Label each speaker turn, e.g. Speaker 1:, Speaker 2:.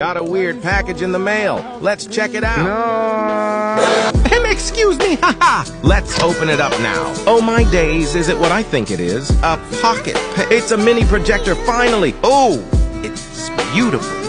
Speaker 1: Got a weird package in the mail. Let's check it out.
Speaker 2: No.
Speaker 1: Excuse me, haha. Let's open it up now. Oh my days, is it what I think it is? A pocket. It's a mini projector, finally. Oh, it's beautiful.